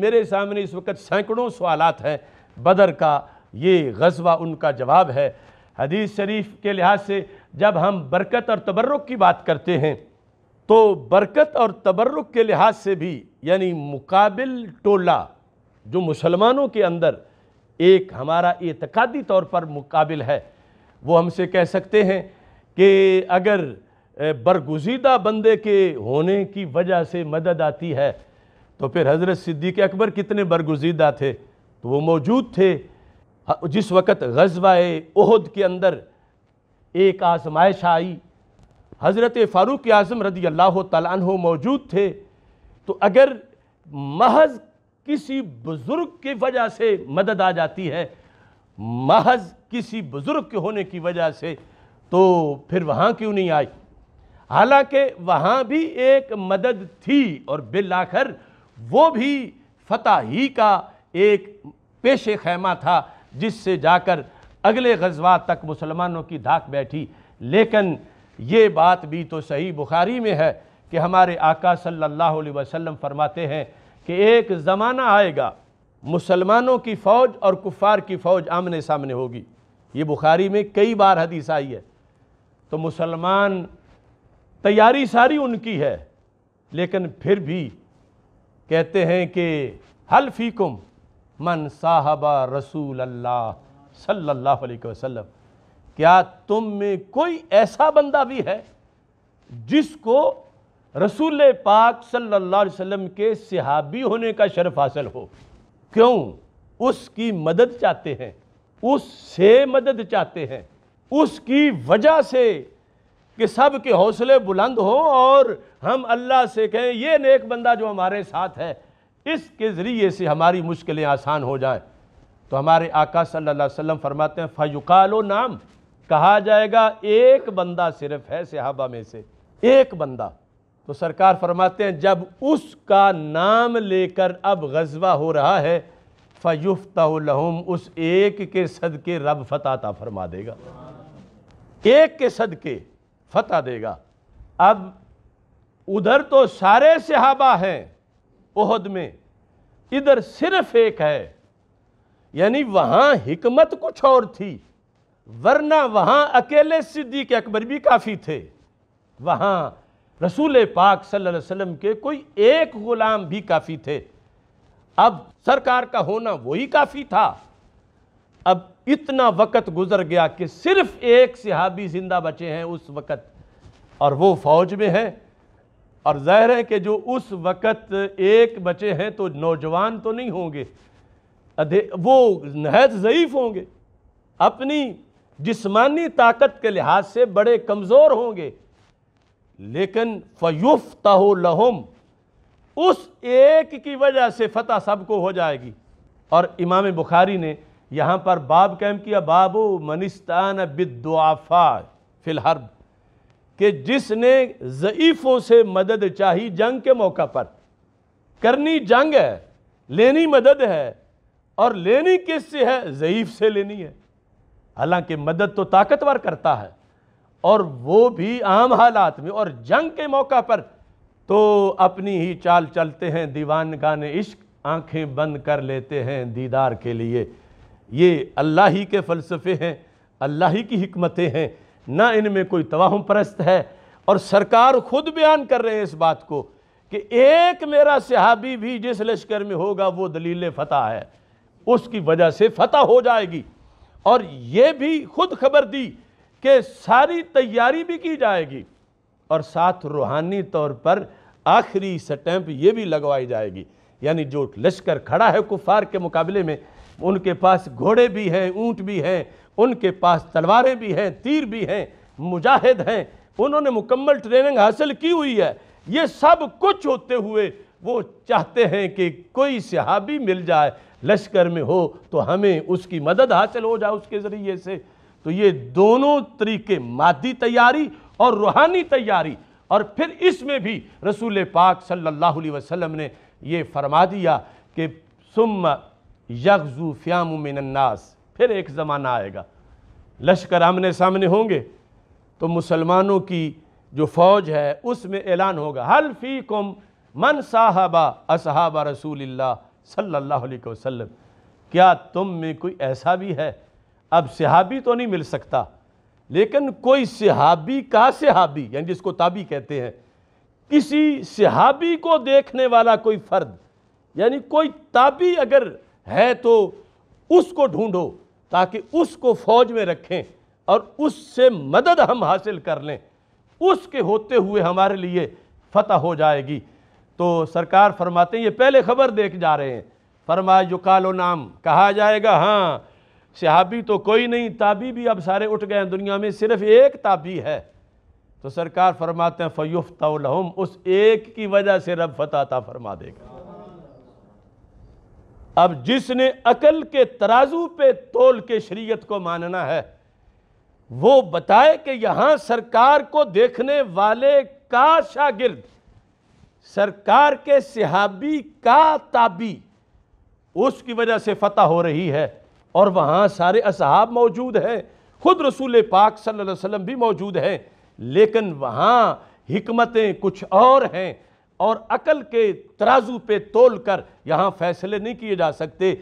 मेरे सामने इस वक्त सैकड़ों सवालात हैं। बदर का ये गजवा उनका जवाब है। हदीस शरीफ के लिहाज से जब हम बरकत और तबर्रुक की बात करते हैं तो बरकत और तबर्रुक के लिहाज से भी, यानी मुकाबिल टोला, जो मुसलमानों के अंदर एक हमारा एतकादी तौर पर मुकाबिल है, वो हमसे कह सकते हैं कि अगर बरगुजीदा बंदे के होने की वजह से मदद आती है तो फिर हज़रत सिद्दीक अकबर कितने बरगुजीदा थे? तो वो मौजूद थे। जिस वक़्त गजवा ओहद के अंदर एक आजमाइश आई, हज़रत फ़ारूक आज़म रदी अल्लाह तु मौजूद थे। तो अगर महज किसी बुज़ुर्ग की वजह से मदद आ जाती है, महज किसी बुज़ुर्ग के होने की वजह से तो फिर वहाँ क्यों नहीं आई? हालाँकि वहाँ भी एक मदद थी और बिल आखिर वो भी फतह ही का एक पेश खैमा था, जिससे जाकर अगले गजवा तक मुसलमानों की धाक बैठी। लेकिन ये बात भी तो सही बुखारी में है कि हमारे आका सल्लल्लाहु अलैहि वसल्लम फरमाते हैं कि एक ज़माना आएगा, मुसलमानों की फ़ौज और कुफ़ार की फ़ौज आमने सामने होगी। ये बुखारी में कई बार हदीस आई है। तो मुसलमान तैयारी सारी उनकी है, लेकिन फिर भी कहते हैं कि, हल फ़ीकुम मन साहबा रसूल अल्लाह सल्लल्लाहु अलैहि वसल्लम। क्या तुम में कोई ऐसा बंदा भी है जिसको रसूल पाक सल्लल्लाहु अलैहि वसल्लम के सिहाबी होने का शर्फ हासिल हो? क्यों? उसकी मदद चाहते हैं, उससे मदद चाहते हैं, उसकी वजह से कि सब के हौसले बुलंद हों और हम अल्लाह से कहें, ये नेक बंदा जो हमारे साथ है, इसके ज़रिए से हमारी मुश्किलें आसान हो जाए। तो हमारे आका सल्लल्लाहु अलैहि वसल्लम फरमाते हैं, फ़युकालो नाम। कहा जाएगा, एक बंदा सिर्फ़ है सहाबा में से, एक बंदा। तो सरकार फरमाते हैं, जब उसका नाम लेकर अब गजवा हो रहा है फ़युफ्तम उस एक के सदके रब फताता फरमा देगा। एक के सदके फतह देगा। अब उधर तो सारे सहाबा हैं ओहद में, इधर सिर्फ़ एक है, यानी वहाँ हिकमत कुछ और थी, वरना वहाँ अकेले सिद्दीक अकबर भी काफ़ी थे। वहाँ रसूल पाक सल्लल्लाहु अलैहि वसल्लम के कोई एक गुलाम भी काफ़ी थे। अब सरकार का होना वही काफ़ी था। अब इतना वक़्त गुजर गया कि सिर्फ़ एक सिहाबी ज़िंदा बचे हैं उस वक़्त। और वो फौज में है। और ज़ाहिर है कि जो उस वक़्त एक बचे हैं तो नौजवान तो नहीं होंगे। वो नहायत ज़यीफ़ होंगे। अपनी जिस्मानी ताकत के लिहाज से बड़े कमज़ोर होंगे। लेकिन फ़युफ़ तहो लहम, उस एक की वजह से फ़तह सबको हो जाएगी। और इमाम बुखारी ने यहाँ पर बाब कैम किया, बाबू मनिस्तान बिदुआफ़ा फ़िलहर्ब कि जिसने ज़यीफ़ों से मदद चाही जंग के मौका पर। करनी जंग है, लेनी मदद है, और लेनी किस से है? ज़यीफ़ से लेनी है। हालाँकि मदद तो ताकतवर करता है, और वो भी आम हालात में, और जंग के मौका पर तो अपनी ही चाल चलते हैं दीवान गाने इश्क, आँखें बंद कर लेते हैं दीदार के लिए। ये अल्लाह ही के फ़लसफ़े हैं, अल्लाह ही की हमतें हैं। ना इनमें कोई तवाहम परस्त है। और सरकार खुद बयान कर रहे हैं इस बात को कि एक मेरा सिहाबी भी जिस लश्कर में होगा, वो दलील फतह है। उसकी वजह से फतह हो जाएगी। और ये भी खुद खबर दी कि सारी तैयारी भी की जाएगी। और साथ रूहानी तौर पर आखिरी स्टैंप ये भी लगवाई जाएगी। यानी जो लश्कर खड़ा है कुफार के मुकाबले में, उनके पास घोड़े भी हैं, ऊँट भी हैं, उनके पास तलवारें भी हैं, तीर भी हैं, मुजाहिद हैं, उन्होंने मुकम्मल ट्रेनिंग हासिल की हुई है। ये सब कुछ होते हुए वो चाहते हैं कि कोई सिहाबी मिल जाए, लश्कर में हो तो हमें उसकी मदद हासिल हो जाए उसके ज़रिए से। तो ये दोनों तरीके मादी तैयारी और रूहानी तैयारी। और फिर इसमें भी रसूल पाक सल्लल्लाहु अलैहि वसल्लम ने ये फरमा दिया कि सुम यगजू फ़्याम मिनन्नास फिर एक ज़माना आएगा। लश्कर आमने सामने होंगे तो मुसलमानों की जो फ़ौज है, उसमें ऐलान होगा। हल फ़ी कुम मन साहबा असहाबा रसूल सल्लल्लाहु अलैहि वसल्लम। क्या तुम में कोई ऐसा भी है? अब सिहाबी तो नहीं मिल सकता, लेकिन कोई सिहाबी का सिहाबी, यानी जिसको ताबी कहते हैं किसी सिहाबी को देखने वाला कोई फर्द, यानी कोई ताबी अगर है तो उसको ढूंढो, ताकि उसको फौज में रखें और उससे मदद हम हासिल कर लें। उसके होते हुए हमारे लिए फतह हो जाएगी। तो सरकार फरमाते हैं, ये पहले खबर देख जा रहे हैं। फरमाए जो कालो नाम, कहा जाएगा हाँ सिहाबी तो कोई नहीं, ताबी भी अब सारे उठ गए हैं दुनिया में, सिर्फ़ एक ताबी है। तो सरकार फरमाते हैं फ़युफ़तम उस एक की वजह से रब फतह फरमा देगा। अब जिसने अकल के तराजू पे तोल के शरीयत को मानना है, वो बताए कि यहाँ सरकार को देखने वाले का शागिर्द, सरकार के सिहाबी का ताबी, उसकी वजह से फतह हो रही है और वहाँ सारे असहाब मौजूद हैं। खुद रसूल पाक सल्लल्लाहु अलैहि वसल्लम भी मौजूद हैं। लेकिन वहाँ हिकमतें कुछ और हैं और अकल के तराजू पे तोल कर यहाँ फैसले नहीं किए जा सकते।